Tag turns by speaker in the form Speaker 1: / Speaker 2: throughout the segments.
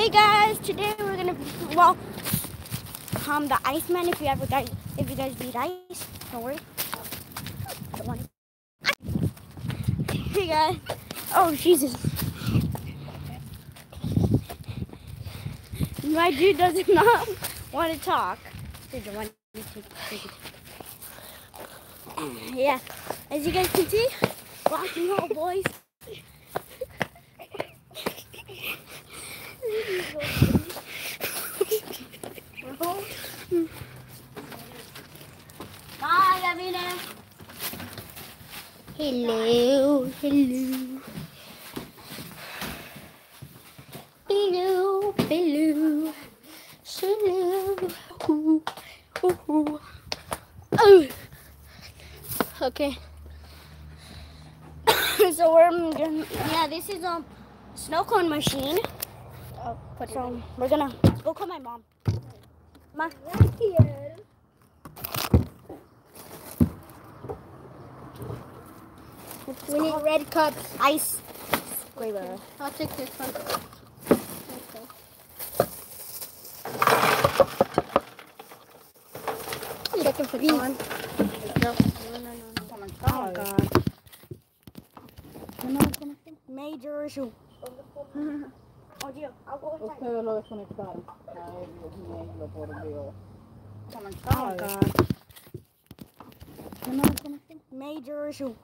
Speaker 1: Hey guys, today we're gonna well um the Iceman if you ever guys if you guys need ice, don't worry. Hey guys. Oh Jesus. My dude does not want to talk. Yeah, as you guys can see, and roll boys. Hello, hello. Hello, hello. Hello. Ooh, ooh, ooh. Oh. Okay. so we're gonna, yeah, this is a snow cone machine.
Speaker 2: Oh, put it
Speaker 1: So we're gonna go call my mom. Ma,
Speaker 2: right here. We need red cups.
Speaker 1: ice. Wait, wait, wait.
Speaker 2: I'll take this one. Okay. Checking for these.
Speaker 1: No, no, no, no. Oh God. Oh, Major issue. oh, Gio, I'll
Speaker 3: Ustedes lo desconectaron. Ay, Dios mío, por Dios.
Speaker 1: Oh God. Major issue.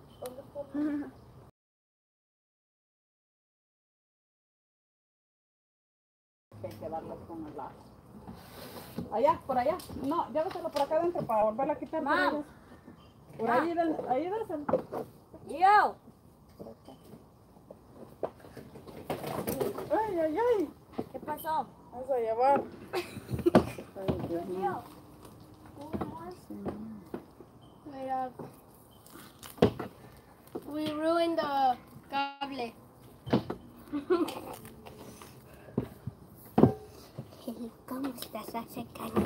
Speaker 3: Hay que darles con el lazo. Allá, por allá. No, llévatelo por acá adentro para volverla a quitar. por ahí. Por ahí, del- ahí dáselo. Ay, ay, ay.
Speaker 1: ¿Qué pasó?
Speaker 3: Vas a llevar. Ay, Dios mío.
Speaker 2: Wait up. We ruined the cable.
Speaker 1: ¿Cómo estás acercando?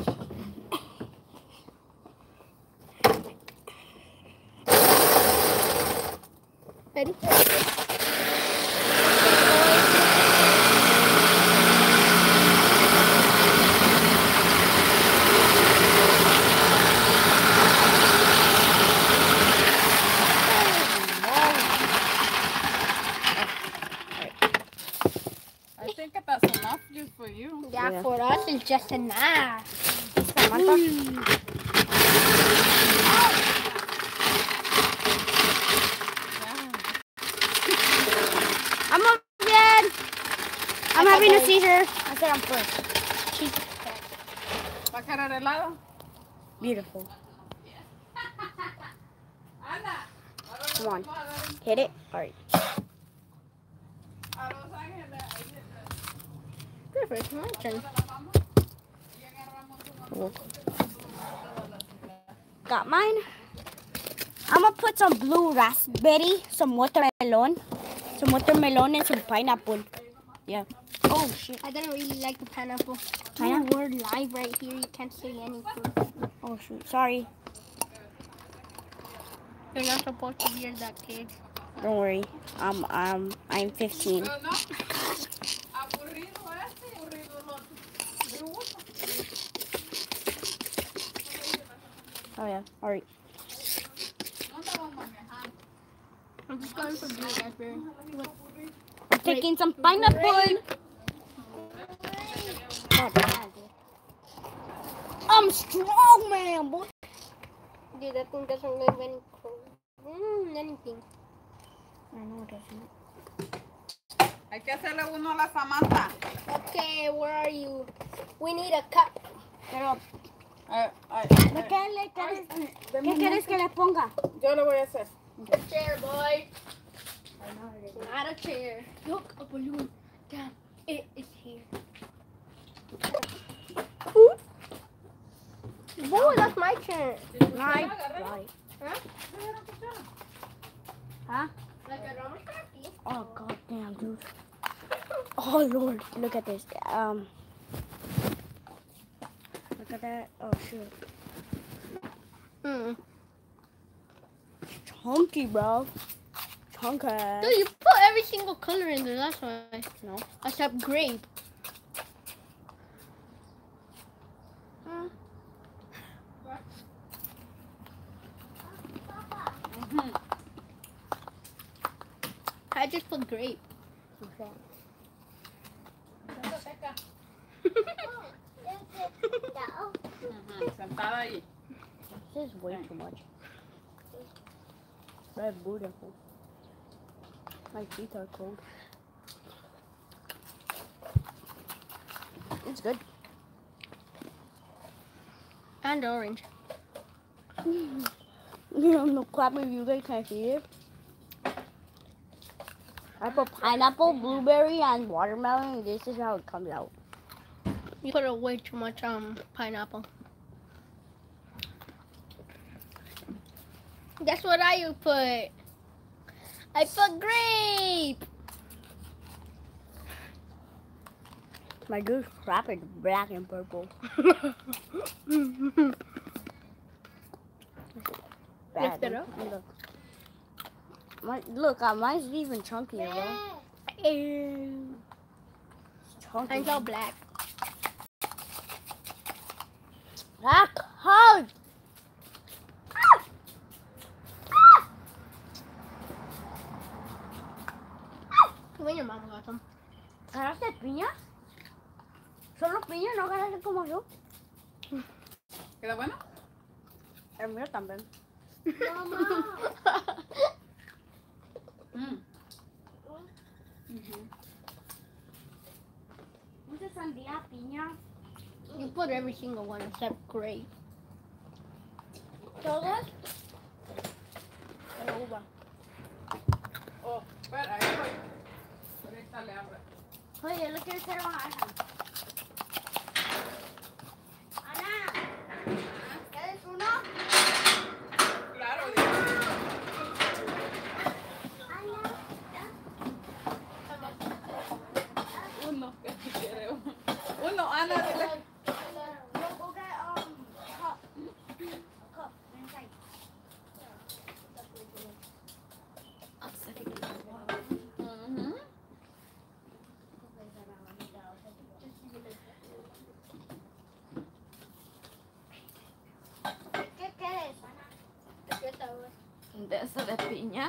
Speaker 2: Ready?
Speaker 3: I think that's enough just for you.
Speaker 2: Yeah,
Speaker 1: Yeah.
Speaker 2: for it's just.
Speaker 3: Yeah.
Speaker 1: I'm up again. I'm having a seizure. I said I'm first.
Speaker 3: ¿Va a querer helado?
Speaker 1: Beautiful. Come on. Hit it. All right.
Speaker 3: Está.
Speaker 2: Perfect, my turn.
Speaker 3: Y agarramos uno.
Speaker 1: Got mine. I'm gonna put some blue raspberry, some watermelon, some watermelon and some pineapple. Yeah. Oh shit.
Speaker 2: I didn't really like the pineapple.
Speaker 1: Pineapple?
Speaker 2: We're live right here. You can't say anything.
Speaker 1: Oh shoot. Sorry.
Speaker 2: You're not supposed to be in that cage.
Speaker 1: Don't worry. Um um I'm 15. Oh yeah. All right.
Speaker 3: No te vamos a manejar.
Speaker 2: I'm just going for blue raspberry.
Speaker 1: I'm taking some pineapple. I'm strong, man, boy.
Speaker 2: Dude, that thing doesn't live any cold. Mm, anything.
Speaker 1: I know it doesn't.
Speaker 3: Hay que hacerle uno a la Samantha.
Speaker 2: Okay, where are you? We need a cup.
Speaker 1: Pero,
Speaker 3: Eh, ay,
Speaker 1: ¿de
Speaker 3: eh,
Speaker 1: qué le quieres,
Speaker 3: deme
Speaker 1: qué
Speaker 3: un
Speaker 1: quieres que le ponga?
Speaker 3: Yo lo voy a hacer.
Speaker 2: Chair, boy. Not a chair. Look, a balloon. Damn, it is here. Whoa, that's my chair.
Speaker 1: Right.
Speaker 2: Huh?
Speaker 1: Huh?
Speaker 2: Like a Ramos Party.
Speaker 1: Oh god damn, dude. Oh lord, look at this. Um, look at that. Oh shoot,
Speaker 2: Hmm.
Speaker 1: chunky, bro. Chunky.
Speaker 2: Dude, you put every single color in there, that's why.
Speaker 1: No.
Speaker 2: Except grape. grape.
Speaker 3: Ujú, Sentada ahí.
Speaker 1: This is way too much. Very beautiful. Are cold. It's good.
Speaker 2: And orange.
Speaker 1: You know, no clap if you guys can see it. I put pineapple, blueberry, and watermelon. and This is how it comes out.
Speaker 2: You put a way too much um pineapple. That's what I put. I put grape.
Speaker 1: My good crap is black and purple.
Speaker 2: Lift it up.
Speaker 1: Look, my, look uh, mine's even chunkier, bro.
Speaker 2: and
Speaker 1: Chunky.
Speaker 2: mine's all black.
Speaker 1: Black hard.
Speaker 2: Got them.
Speaker 1: ¿Ganaste piña? ¿Solo piña? ¿No ganaste como yo?
Speaker 3: ¿Queda bueno?
Speaker 1: El mío también.
Speaker 3: Mm. Ujú.
Speaker 1: Mucha sandía, piña.
Speaker 2: you put every single one except grape.
Speaker 1: ¿Todas? Pero uva.
Speaker 3: Oh, espera, ahí voy. Ahorita le abro.
Speaker 1: Oye, yo le quiero hacer una Ana. Ana, ¿quieres uno?
Speaker 3: Claro, digo. Uno, ¿qué quiere uno? Uno, Ana,
Speaker 1: tidak selepinya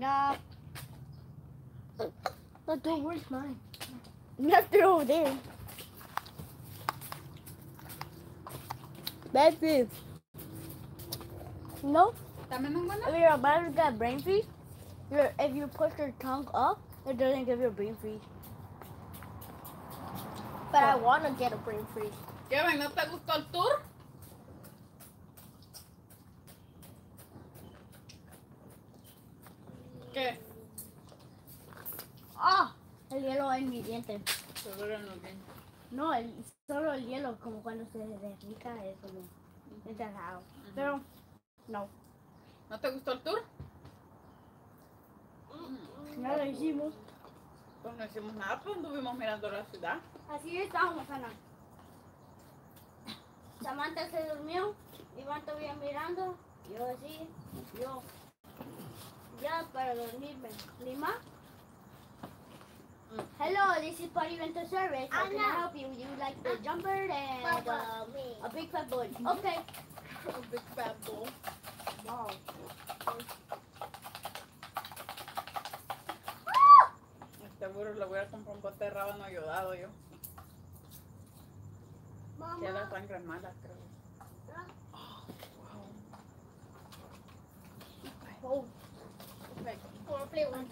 Speaker 1: Back it up.
Speaker 2: But don't where's mine?
Speaker 1: Left it over there. That's it. No,
Speaker 3: ¿También es buena?
Speaker 1: if your battery's got brain freeze, if you push your tongue up, it doesn't give you a brain freeze.
Speaker 2: But I want to get a brain freeze.
Speaker 3: Kevin, ¿no te gustó el tour?
Speaker 1: En mi diente.
Speaker 3: Seguro no bien.
Speaker 1: No, el, solo el hielo, como cuando se derrita, es como enterrado. Pero, no,
Speaker 3: ¿No te gustó el tour?
Speaker 1: no lo hicimos.
Speaker 3: Pues no hicimos nada, pues anduvimos mirando la ciudad.
Speaker 1: Así estábamos, Ana. Samantha se durmió, Iván todavía mirando, yo así, yo ya para dormirme. Lima? Hello, this is Party Rental Service. How can I help you? Would you like the jumper and um, a big fat boy? Okay.
Speaker 2: A big fat bowl.
Speaker 1: Wow.
Speaker 3: Seguro le voy a comprar un bote de rábano ayudado yo. Que la sangre mala, creo.
Speaker 1: Oh,
Speaker 2: Wanna play one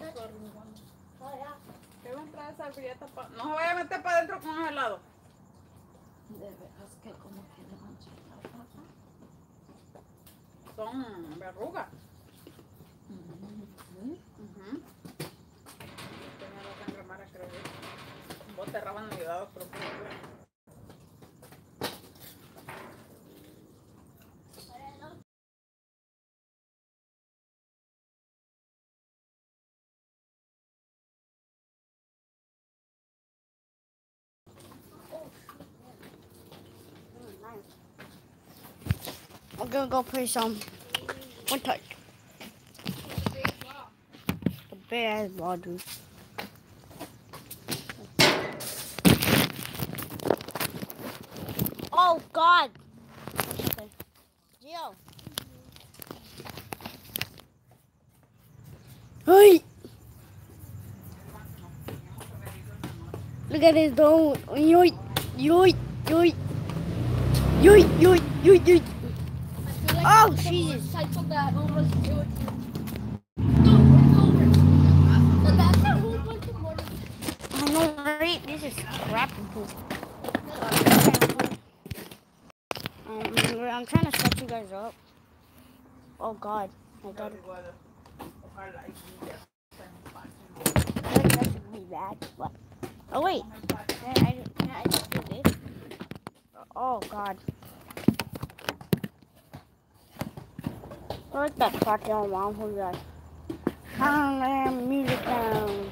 Speaker 1: oh yeah.
Speaker 3: Debo entrar a servilleta para. No se vaya a meter para adentro con unos helados.
Speaker 4: De veras que como tiene mancha la papa.
Speaker 3: Son verrugas.
Speaker 4: Uh
Speaker 3: -huh. Uh -huh. Tenía que creo yo. Vos te raban ayudados, pero.
Speaker 1: Gonna go play some one touch. A big ball, dude. Oh God. Okay. Hey. Look at this dome. Yoink, yoink, yoink. Yoink, yoink, yoink, yoink.
Speaker 2: I
Speaker 1: Oh, Jesus. I know, right? This is crap poop. Um, I'm trying to set you guys up. Oh God, I got it. That that should be bad. What? Oh wait, I, can I just do this? Oh God. Where's that fucking mom? Who's? Turn that music down.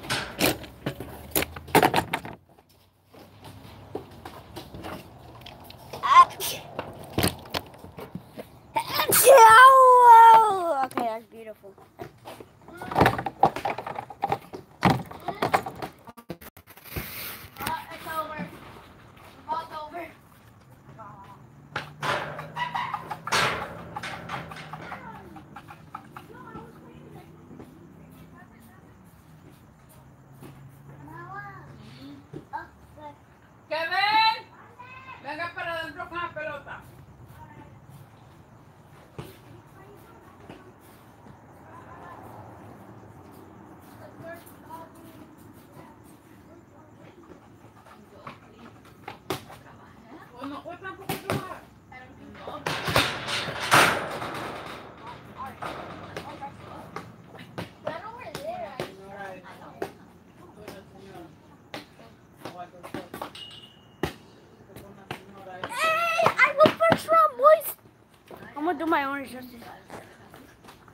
Speaker 1: Do my own justice.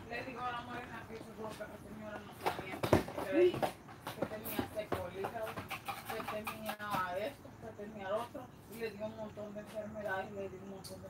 Speaker 3: Le digo a la morena que su boca, la señora no sabía que que tenía seco el hígado, que tenía esto, que tenía otro, y le dio un montón de enfermedades le dio un montón de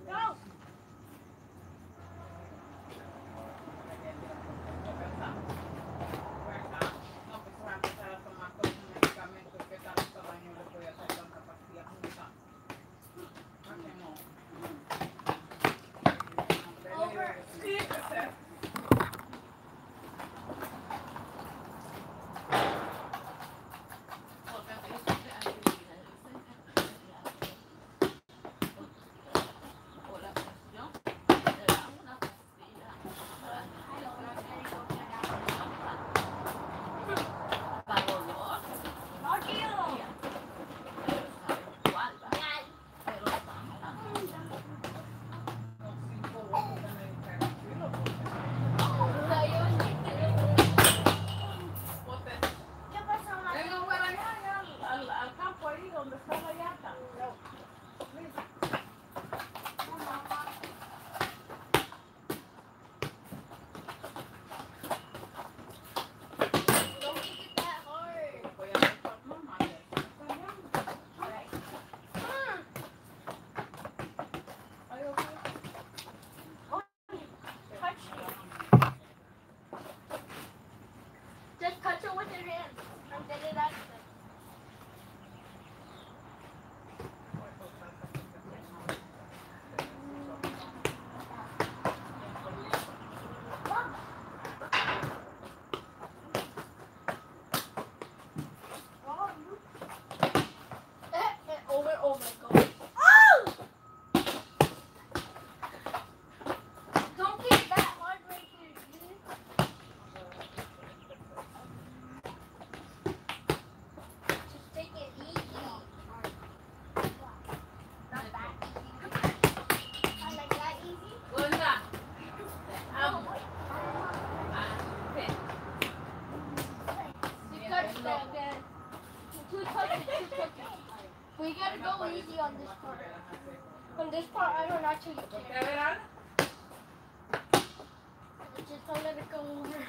Speaker 2: It go over.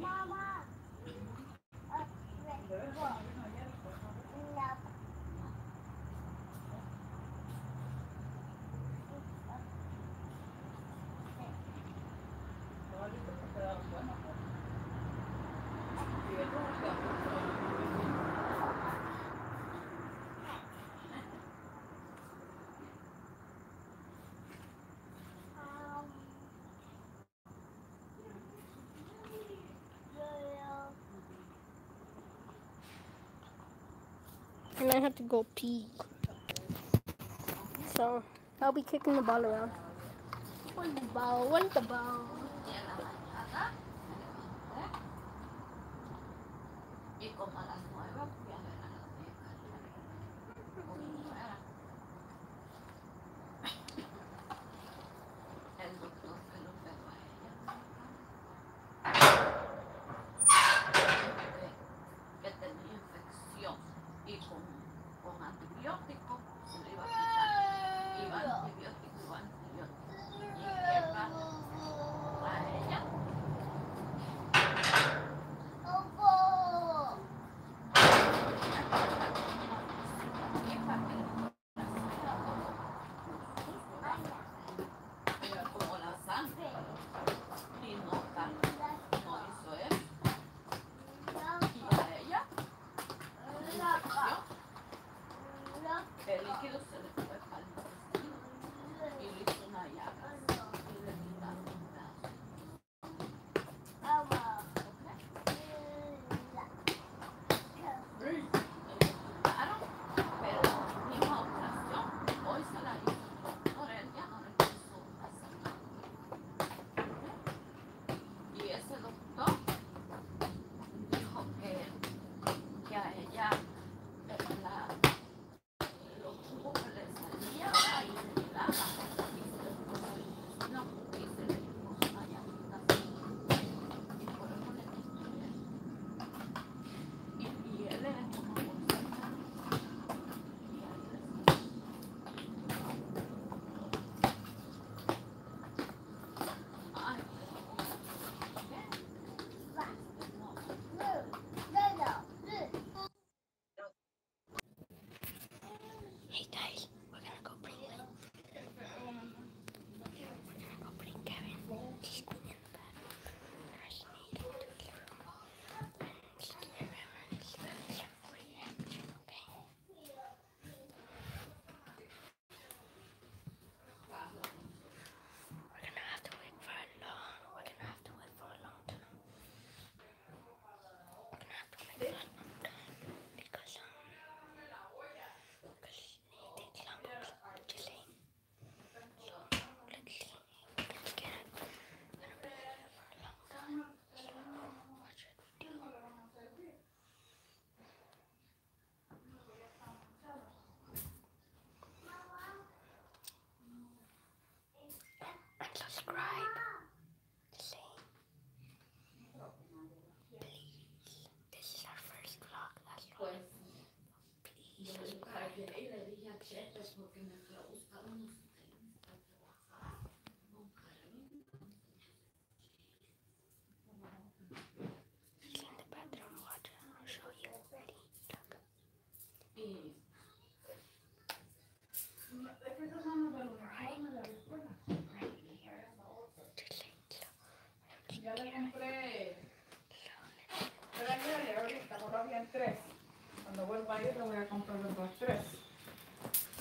Speaker 3: Mama.
Speaker 1: And I have to go pee. So, I'll be kicking the ball around. What is the ball? What is the
Speaker 4: ball? いたい cachetes porque me
Speaker 1: fui
Speaker 3: Ya le compré. Pero le tres. Cuando vuelva a ir, le voy a comprar los tres.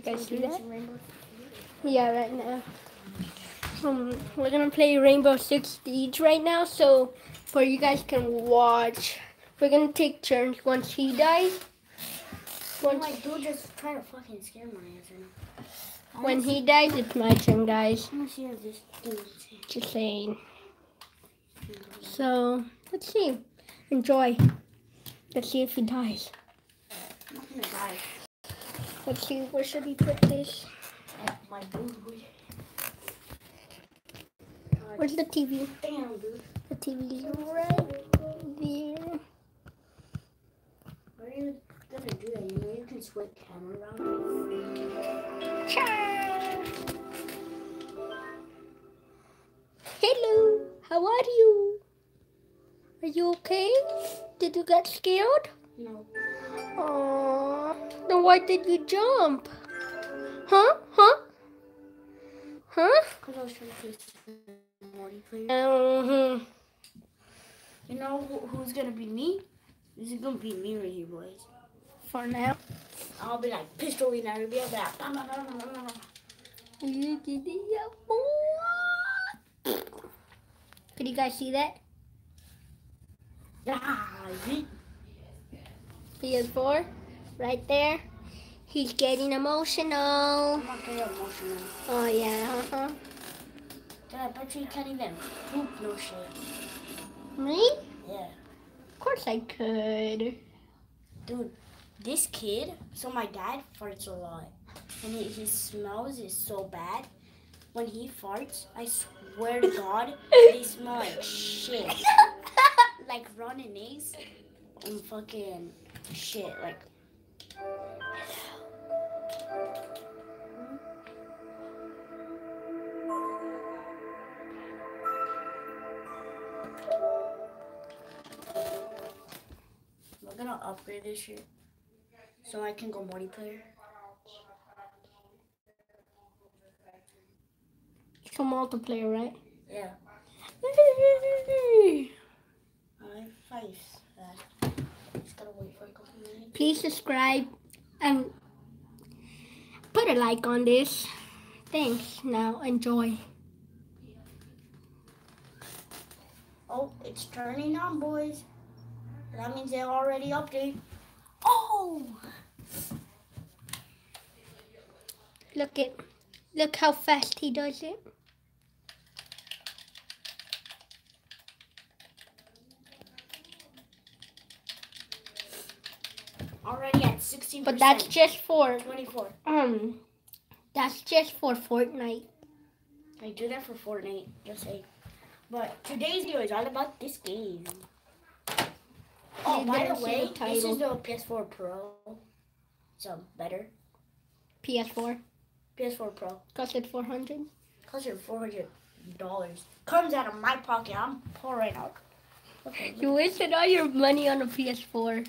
Speaker 2: guys see that? Yeah, right now. Um, we're gonna play Rainbow Six Siege right now, so for you guys can watch. We're gonna take turns once he dies. Once
Speaker 1: my dude just trying to fucking scare my ass right
Speaker 2: when he dies, it's my turn, guys.
Speaker 1: I wanna see if this dude.
Speaker 2: Just saying. So let's see. Enjoy. Let's see if he dies.
Speaker 1: I'm not gonna die.
Speaker 2: Let's see. Where should we put this?
Speaker 1: My.
Speaker 2: Where's the TV?
Speaker 1: Damn, dude.
Speaker 2: The TV's right there.
Speaker 1: What are you gonna do that? You know you can switch camera around.
Speaker 2: Hello, how are you? Are you okay? Did you get scared?
Speaker 1: No.
Speaker 2: Aww. Then why did you jump? Huh? Huh? Huh?
Speaker 1: Because I was trying to multiplayer.
Speaker 2: Um,
Speaker 1: You know who, who's gonna be me? This is gonna be me right here, boys.
Speaker 2: for now.
Speaker 1: I'll be like pistoling everybody. I'll be like, bam, bam, bam, bam, bam, bam.
Speaker 2: Could you guys see that?
Speaker 1: Ah, yeet.
Speaker 2: PS4, right there. He's getting emotional.
Speaker 1: I'm not very emotional.
Speaker 2: Oh yeah, uh-huh.
Speaker 1: Dude, I bet you can't even poop no shit.
Speaker 2: Me?
Speaker 1: Yeah.
Speaker 2: Of course I could.
Speaker 1: Dude, this kid, so my dad farts a lot. And he, his smells is so bad. When he farts, I swear to God, they smell like shit. Like running eggs and fucking shit. Like, we're gonna upgrade this shit so I can go multiplayer.
Speaker 2: It's a multiplayer, right?
Speaker 1: Yeah. Alright, five. That. Just gotta wait for a couple minutes.
Speaker 2: Please subscribe and put a like on this. Thanks. Now enjoy.
Speaker 1: Oh, it's turning on, boys. That means they're already updated. Oh!
Speaker 2: Look it. Look how fast he does it.
Speaker 1: Already at 16%.
Speaker 2: But that's just for
Speaker 1: 24.
Speaker 2: um that's just for Fortnite.
Speaker 1: I do that for Fortnite, just say. But today's video is all about this game. Oh,
Speaker 2: You
Speaker 1: by the way,
Speaker 2: the
Speaker 1: this is the PS4 Pro. So better.
Speaker 2: PS4.
Speaker 1: PS4 Pro.
Speaker 2: Costed four hundred.
Speaker 1: Costs you $400. Comes out of my pocket. I'm right now. Okay.
Speaker 2: You wasted all your money on a PS4.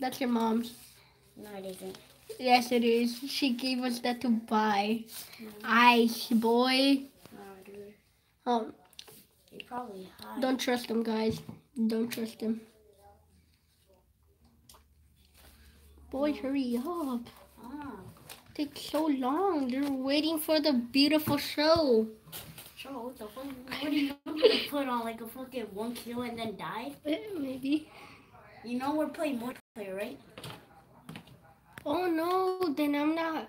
Speaker 2: That's your mom's.
Speaker 1: No, it isn't.
Speaker 2: Yes, it is. She gave us that to buy. Ice boy.
Speaker 1: No, dude.
Speaker 2: Um,
Speaker 1: You probably hide.
Speaker 2: don't trust him, guys. Don't trust him. Boy, hurry up.
Speaker 1: Ah,
Speaker 2: Takes so long. They're waiting for the beautiful show.
Speaker 1: sure. What the fuck? What are you gonna put on like a fucking one kill and then die?
Speaker 2: Eh, Maybe.
Speaker 1: You know we're playing multiplayer, right?
Speaker 2: Oh no, then I'm not.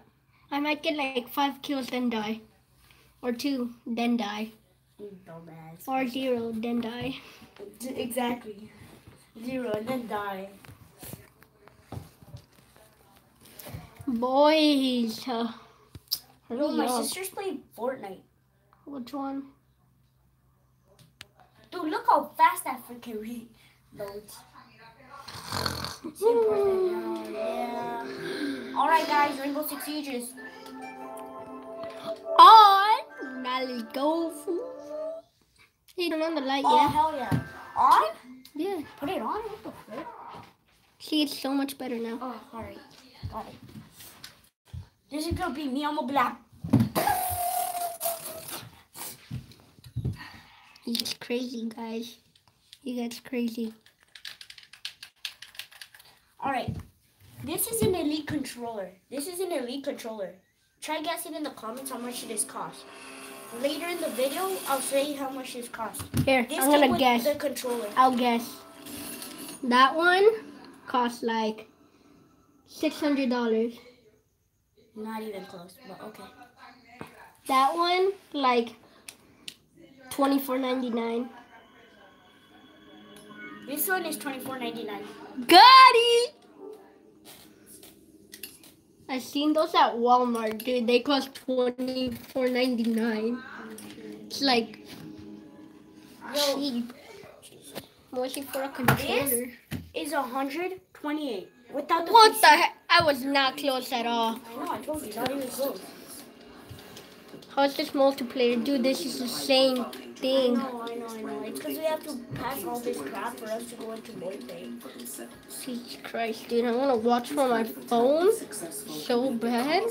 Speaker 2: I might get like five kills, then die. Or two, then die.
Speaker 1: Dumbass.
Speaker 2: Or zero, then die.
Speaker 1: Exactly. Zero and then die.
Speaker 2: Boys, uh,
Speaker 1: No, my
Speaker 2: up.
Speaker 1: sister's playing Fortnite.
Speaker 2: Which one?
Speaker 1: Dude, look how fast that freaking re- loads. It's important yeah. Alright guys, Rainbow Six Sieges.
Speaker 2: On! Now let's go. Hey, turn on the light,
Speaker 1: Oh
Speaker 2: yeah?
Speaker 1: hell yeah. On?
Speaker 2: Yeah.
Speaker 1: Put it on? What the frick?
Speaker 2: See, it's so much better now.
Speaker 1: Oh, alright. Got it. This is gonna be me, I'm gonna be like,
Speaker 2: crazy, guys. He gets crazy.
Speaker 1: Alright. This is an elite controller. This is an elite controller. Try guessing in the comments how much this cost. Later in the video, I'll say how much this cost.
Speaker 2: Here,
Speaker 1: This
Speaker 2: I'm gonna guess.
Speaker 1: the controller.
Speaker 2: I'll guess. That one costs like six hundred dollars.
Speaker 1: Not even close, but okay.
Speaker 2: That one like twenty four ninety nine.
Speaker 1: This one is twenty four ninety nine.
Speaker 2: Got it. I seen those at Walmart, dude. They cost twenty four ninety nine. It's like
Speaker 1: Yo,
Speaker 2: cheap. Mostly for a controller.
Speaker 1: is hundred twenty eight without the.
Speaker 2: What
Speaker 1: PC.
Speaker 2: the heck? I was not close at all.
Speaker 1: Know. I told you, not even close.
Speaker 2: How's this multiplayer? Dude, this is the same
Speaker 1: I
Speaker 2: thing.
Speaker 1: know, I know, I know. It's because we have to pass all this crap for us to go into multiplayer.
Speaker 2: Jesus Christ, dude. I want to watch from my phone so bad.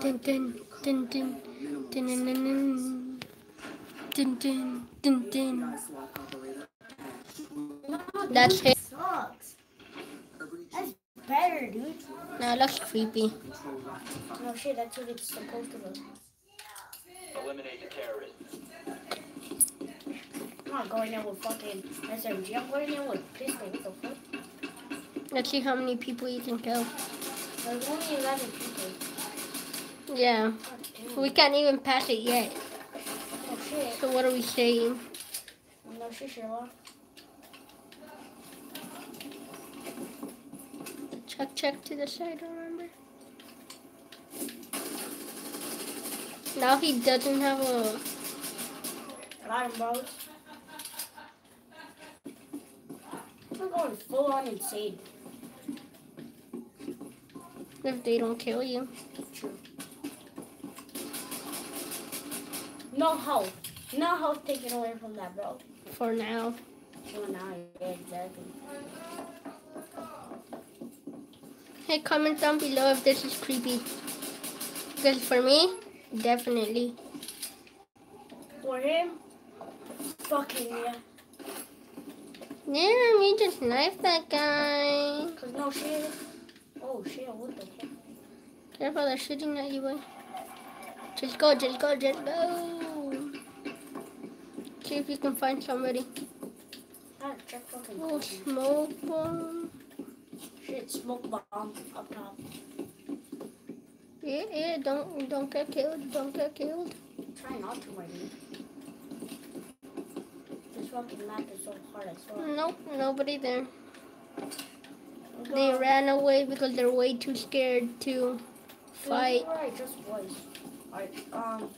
Speaker 2: Dun dun dun dun dun dun dun dun dun dun dun dun. That's it.
Speaker 1: Sucks. That's better, dude.
Speaker 2: Now it looks creepy.
Speaker 1: No shit, that's what it's supposed to look.
Speaker 5: Eliminate the terrorists.
Speaker 1: I'm not going in with fucking SMG. I'm going in with pistol. What the fuck?
Speaker 2: Let's see how many people you can kill.
Speaker 1: There's only 11 people.
Speaker 2: Yeah,
Speaker 1: God damn.
Speaker 2: we can't even pass it yet.
Speaker 1: Oh shit.
Speaker 2: So what are we saying?
Speaker 1: No shit, Sherlock.
Speaker 2: Check, check to the side, remember? Now he doesn't have a.
Speaker 1: Got him. I'm going full on insane.
Speaker 2: If they don't kill you.
Speaker 1: True. No health. No health taken away from that, bro.
Speaker 2: For now.
Speaker 1: For now, yeah, exactly.
Speaker 2: Hey, comment down below if this is creepy. Because for me, definitely.
Speaker 1: For him, fucking yeah.
Speaker 2: Yeah, we just knifed that guy.
Speaker 1: Cause no shit. Oh shit, what the fuck?
Speaker 2: Careful, they're shooting at you, boy. Just go, just go, just go. See if you can find somebody. Oh, smoke bomb.
Speaker 1: Shit, smoke bomb up top.
Speaker 2: Yeah, yeah, don't don't get killed, don't get killed.
Speaker 1: Try not to, my dude. This fucking map is so hard, I swear.
Speaker 2: Nope, nobody there. They ran away because they're way too scared to fight.
Speaker 1: Where I just was. Um,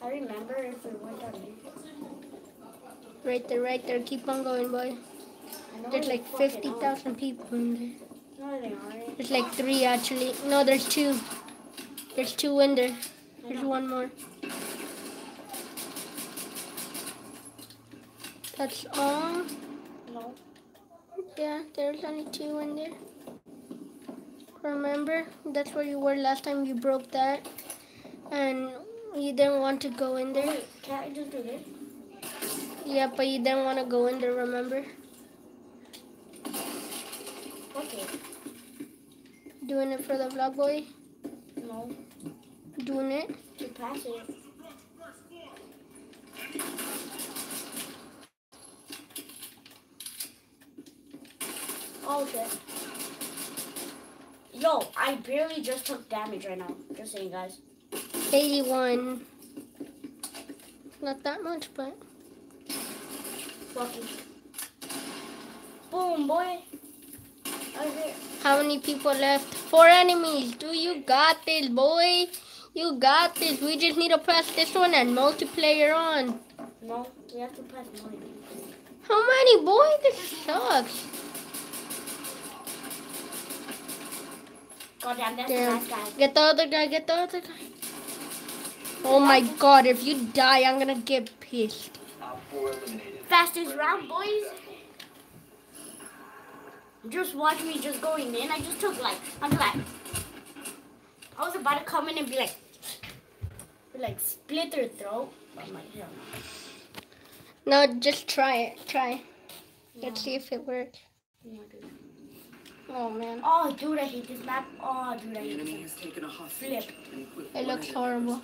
Speaker 1: I remember if we went.
Speaker 2: Right there, right there. Keep on going, boy. There's like 50,000 people in there.
Speaker 1: are. No, they aren't.
Speaker 2: There's like three actually. No, there's two. There's two in there. There's one more. That's all.
Speaker 1: No.
Speaker 2: Yeah, there's only two in there. Remember? That's where you were last time you broke that. And you didn't want to go in there.
Speaker 1: Wait, can't I just do this?
Speaker 2: Yeah, but you didn't want to go in there, remember?
Speaker 1: Okay.
Speaker 2: Doing it for the vlog boy.
Speaker 1: No.
Speaker 2: Doing it.
Speaker 1: To pass it. Oh shit. Yo, I barely just took damage right now. Just saying, guys.
Speaker 2: 81. Not that much, but
Speaker 1: Fucking. Boom, boy. Okay.
Speaker 2: how many people left? Four enemies. Do you got this, boy? You got this. We just need to press this one and multiplayer on.
Speaker 1: No, we have to press mine.
Speaker 2: How many, boy? This sucks.
Speaker 1: God damn, that's the
Speaker 2: Damn.
Speaker 1: last guy.
Speaker 2: Get the other guy. Get the other guy. Oh my god, if you die, I'm gonna get pissed.
Speaker 5: Op 4 eliminated.
Speaker 1: Fastest round, boys. Just watch me just going in. I just took like, I'm like, I was about to come in and be like, be like split their throat. I'm like, hell no.
Speaker 2: No, just try it. Try. Let's see if it works. Oh, oh man,
Speaker 1: Oh, dude, I hate this map. Oh, dude, I hate this.
Speaker 6: has taken a hostage
Speaker 1: Flip.
Speaker 2: It
Speaker 6: one
Speaker 2: looks
Speaker 6: of the
Speaker 2: horrible.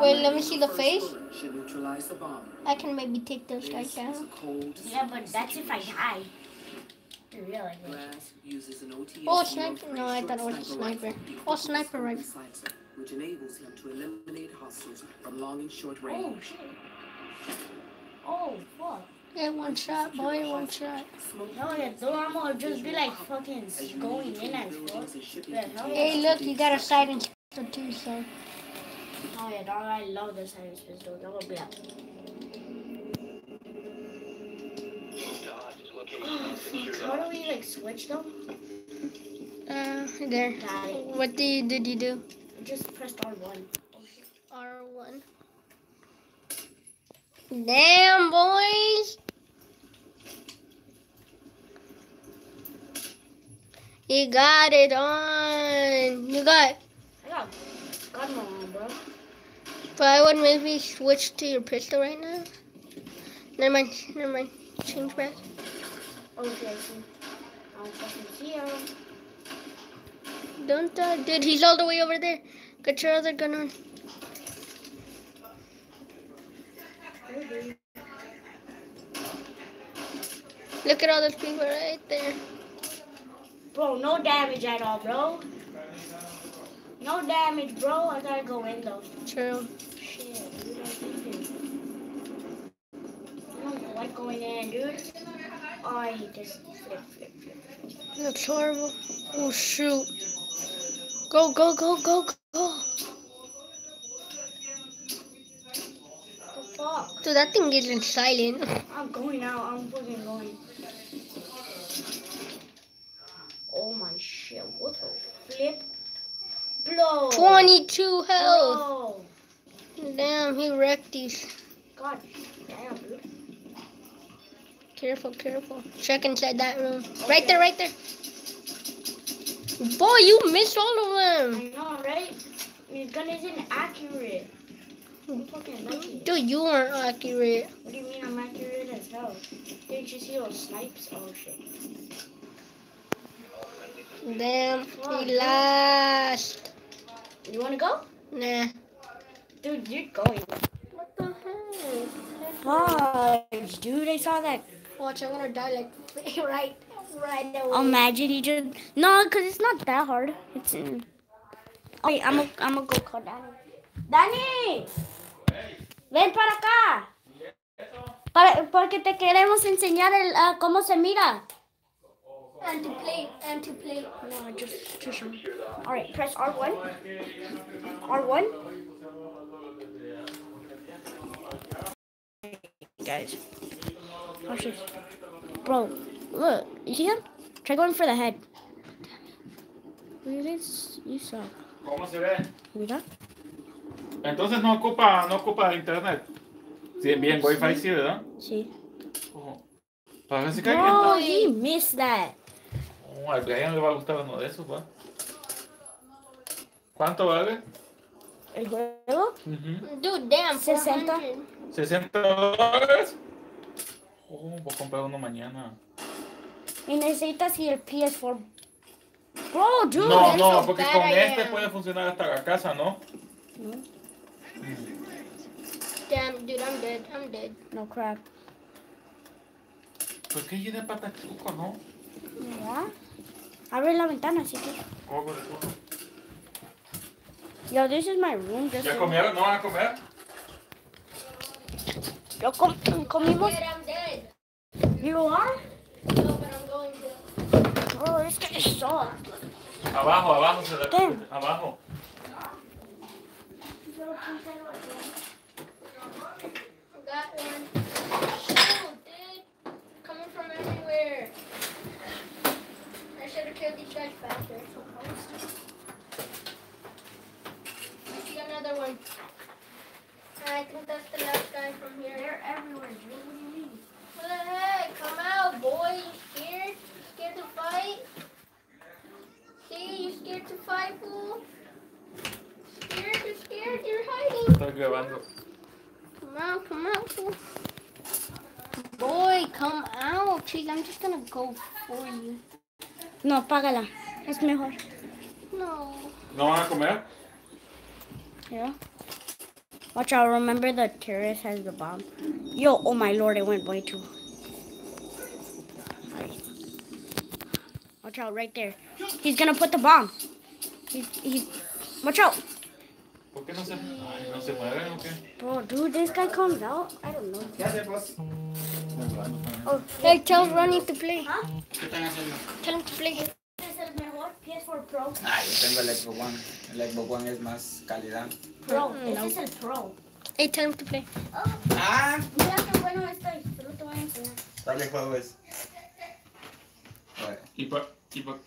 Speaker 2: Wait, let me see the face.
Speaker 6: bullet Should the bomb.
Speaker 2: I can maybe take those
Speaker 6: This
Speaker 2: guys
Speaker 6: is
Speaker 2: down.
Speaker 6: a cold,
Speaker 1: Yeah, but that's if I
Speaker 6: situation.
Speaker 1: die. Really?
Speaker 6: Glaz uses an OTS
Speaker 2: Oh, sniper- no, I
Speaker 6: short
Speaker 2: thought it was a sniper. Oh, sniper
Speaker 6: a
Speaker 2: rifle.
Speaker 6: silencer, which enables him to eliminate hostiles from long and short
Speaker 1: Oh,
Speaker 6: range.
Speaker 1: shit. Oh, fuck.
Speaker 2: Yeah, one shot, boy, one shot.
Speaker 1: No, yeah, the normal just be like fucking going in and
Speaker 6: buildings
Speaker 1: forth.
Speaker 6: and shipping
Speaker 1: Yeah, hell yeah.
Speaker 2: Hey, look, you got a silence too, so.
Speaker 1: Oh yeah, dog, I love the silence pistol. That would be like,
Speaker 5: Move to hostage location and secure the
Speaker 1: how do we like switch them?
Speaker 2: Uh, there.
Speaker 1: Got it.
Speaker 2: What did you, did you do?
Speaker 1: I just pressed R1.
Speaker 2: R1. Damn, boys. You got it on. You got.
Speaker 1: I got gun on, bro.
Speaker 2: But I would maybe switch to your pistol right now. Never mind. Never mind. Change back.
Speaker 1: Okay, I see. I don't fucking see him.
Speaker 2: Don't die. Dude, he's all the way over there. Get your other gun on. Look at all those people right there.
Speaker 1: Bro, no damage at all, bro. No damage, bro. I gotta go in though.
Speaker 2: True.
Speaker 1: Shit, I hate this. I don't like going in, dude. Oh, I hate this. Flip, flip, flip.
Speaker 2: Looks horrible. Oh shoot. Go, go, go, go, go.
Speaker 1: The fuck?
Speaker 2: Dude, that thing isn't silent.
Speaker 1: I'm going out. I'm fucking going. Oh my shit. What the flip? Blow.
Speaker 2: 22 health.
Speaker 1: Bro.
Speaker 2: Damn, he wrecked these.
Speaker 1: God damn, dude.
Speaker 2: Careful, careful. Check inside that room. Right there, right there. Boy, you missed all of them.
Speaker 1: I know, right? Your gun isn't accurate. I'm fucking lucky.
Speaker 2: Dude, you aren't accurate.
Speaker 1: What do you mean I'm accurate as hell? Didn't you see those snipes? Oh shit.
Speaker 2: Damn, he lost.
Speaker 1: You wanna go?
Speaker 2: Nah.
Speaker 1: Dude, you're going.
Speaker 2: What the hell?
Speaker 1: Fudge, dude, I saw that.
Speaker 2: Watch, I'm gonna die like right, right away.
Speaker 1: Imagine he just. No, because it's not that hard. It's in. Wait, I'm gonna I'm go call Danny. ¡Dani! Ven para acá. Para, porque te queremos enseñar el, ah, cómo se mira.
Speaker 2: And to play, and to play.
Speaker 1: No, just, just. All right, press R1. R1. Guys, oh, watch this. Bro, look, you see him? Try going for the head. You suck.
Speaker 7: ¿Cómo se ve?
Speaker 1: Mira.
Speaker 7: Entonces no ocupa, no ocupa internet. Sí, bien, Wi-Fi sí, ¿verdad?
Speaker 1: Sí.
Speaker 7: Oh. Parece que
Speaker 1: No, he missed that.
Speaker 7: Oh, al Brian le va a gustar uno de esos, ¿va? ¿Cuánto vale?
Speaker 1: ¿El juego?
Speaker 7: Ujú.
Speaker 2: Dude, damn,
Speaker 1: 60.
Speaker 2: 400.
Speaker 7: 60 dólares. Oh, voy a comprar uno mañana.
Speaker 1: Y necesitas ir el PS4. Bro, dude.
Speaker 7: No, no, porque con este puede funcionar hasta la casa, ¿no?
Speaker 2: Damn, dude, I'm dead. I'm dead.
Speaker 1: No crap.
Speaker 7: ¿Por qué llena patachuco, no?
Speaker 1: Abre la ventana, así que.
Speaker 7: Cobre, cobre.
Speaker 1: Yo, this is my room. This
Speaker 7: ¿Ya comieron? ¿No van a comer?
Speaker 1: Yo com comimos. You are?
Speaker 2: No, but I'm going to.
Speaker 1: Bro, this guy sucks.
Speaker 7: Abajo, abajo, se la-
Speaker 1: Ten.
Speaker 7: abajo.
Speaker 2: Got one. Should have killed these guys faster. I see another one. I think that's the last guy from here.
Speaker 1: They're everywhere, dude. What do you mean?
Speaker 2: What the heck? Come out, boy. You scared? You scared to fight? See, you scared to fight, fool? Scared? You're scared? You're hiding.
Speaker 7: Estoy grabando.
Speaker 2: Come out, come out, fool. Boy, come out, please. I'm just gonna go for you.
Speaker 1: No, págala. Es mejor.
Speaker 2: No.
Speaker 7: ¿No van a comer?
Speaker 1: Yeah. Watch out, remember the terrorist has the bomb. Yo, oh my lord, it went way too. Watch out, right there. He's gonna put the bomb. He's, he's, watch out.
Speaker 7: ¿Por qué no se, ay, no se mueven o qué?
Speaker 1: Bro, dude, this guy comes out. I don't know. Oh,
Speaker 2: Hey, tell Ronnie to play.
Speaker 6: ¿Qué están haciendo?
Speaker 2: Tell him to play.
Speaker 1: es el mejor PS4 Pro.
Speaker 6: Ah, yo tengo el Xbox One. El Xbox One es más calidad.
Speaker 1: Pro, ese es el Pro.
Speaker 2: Hey, tell him to play.
Speaker 6: Ah,
Speaker 1: Mira qué bueno estoy. Solo te voy a enseñar.
Speaker 6: ¿cuál juego es?
Speaker 7: ¿Y por, y por,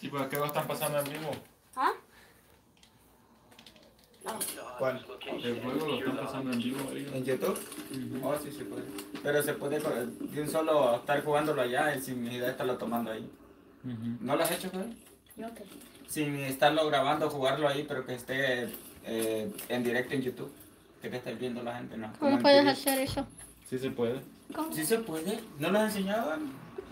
Speaker 7: y por qué lo están pasando en vivo?
Speaker 1: ¿Ah?
Speaker 6: ¿Cuál?
Speaker 7: El juego lo están pasando en vivo ahí.
Speaker 6: ¿En YouTube? Oh, sí se puede. Pero se puede de un solo estar jugándolo allá y sin necesidad de estarlo tomando ahí. ¿No lo has hecho, güey?
Speaker 1: Yo qué.
Speaker 6: Sin estarlo grabando, jugarlo ahí, pero que esté eh, en directo en YouTube. Que te esté viendo la gente, ¿no?
Speaker 2: ¿Cómo puedes hacer eso?
Speaker 7: Sí se puede.
Speaker 6: Sí se puede. ¿No lo has enseñado?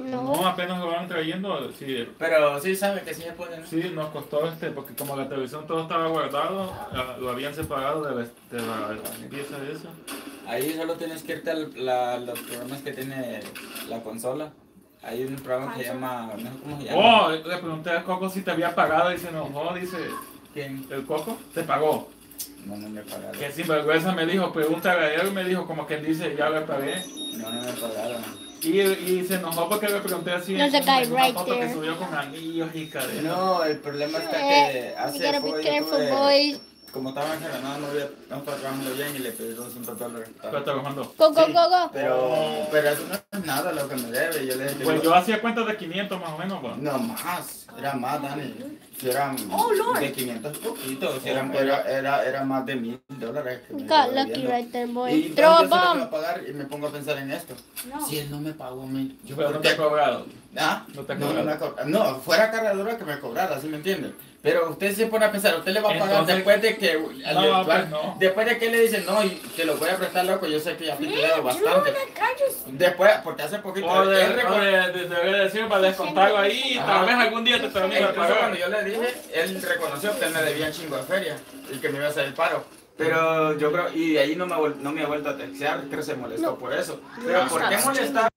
Speaker 7: No,
Speaker 2: No.
Speaker 7: apenas lo van trayendo. Sí,
Speaker 6: Pero sí sabe que sí se puede, ¿no?
Speaker 7: sí, nos costó este, porque como la televisión todo estaba guardado, ah, lo habían separado de la, de la pieza de eso.
Speaker 6: Ahí solo tienes que irte a la- los programas que tiene la consola. Hay un programa que se llama, no sé cómo se llama.
Speaker 7: Oh, le pregunté a Coco si te había pagado y se enojó, dice,
Speaker 6: ¿Quién?
Speaker 7: ¿el Coco? Te pagó.
Speaker 6: No, no me pagaron.
Speaker 7: Que sinvergüenza me dijo, pregúntale a él y me dijo como quien dice, ya le pagué.
Speaker 6: No, no me pagaron.
Speaker 7: Y, y se enojó porque le pregunté así una
Speaker 2: right
Speaker 7: foto que
Speaker 2: there.
Speaker 7: subió con anillos y cadenas.
Speaker 6: No, el problema está que
Speaker 2: Eh,
Speaker 6: hace
Speaker 2: you gotta
Speaker 6: poco Como estaba en Granada, no, había, no estaba trabajando bien y le pedí 200 dólares.
Speaker 7: Pero trabajando.
Speaker 2: Go, go, go, go.
Speaker 6: Pero, pero eso no es nada lo que me debe. Yo le dije,
Speaker 7: Pues yo hacía cuentas de 500 más o menos, pues.
Speaker 6: No más, era más, Dani. Si eran
Speaker 1: Oh, Lord.
Speaker 6: de 500 poquitos, si eran, era, era, era más de mil dólares. Que me
Speaker 2: Got
Speaker 6: estaba
Speaker 2: lucky right there,
Speaker 6: Y
Speaker 2: boy. Throw a
Speaker 6: pagar y me pongo a pensar en esto.
Speaker 1: No.
Speaker 6: Si él no me pagó mil, yo
Speaker 7: Pero no
Speaker 6: ¿por
Speaker 7: te he cobrado.
Speaker 6: ¿Ah?
Speaker 7: No te
Speaker 6: no, no,
Speaker 7: cobrado.
Speaker 6: ha co- no, fuera cargadura que me cobrara, ¿sí me entiende? Pero usted se pone a pensar, usted le va a pagar
Speaker 7: Entonces-
Speaker 6: después de que...
Speaker 7: No, pues no.
Speaker 6: Después de que le dicen, no, y te lo voy a prestar, loco, yo sé que ya te
Speaker 1: know
Speaker 6: bastante.
Speaker 1: just
Speaker 6: Después, porque hace poquito...
Speaker 7: O de,
Speaker 6: él
Speaker 7: o de, de, de decir para descontarlo ahí y tal
Speaker 6: Ajá.
Speaker 7: vez algún día te termine de
Speaker 6: Incluso cuando
Speaker 7: pagar.
Speaker 6: yo le dije, él reconoció que él me debía un chingo de feria y que me iba a hacer el paro. Pero yo creo, y de ahí no me, no me ha vuelto a textear, creo que se molestó por eso. Pero ¿por qué molestar?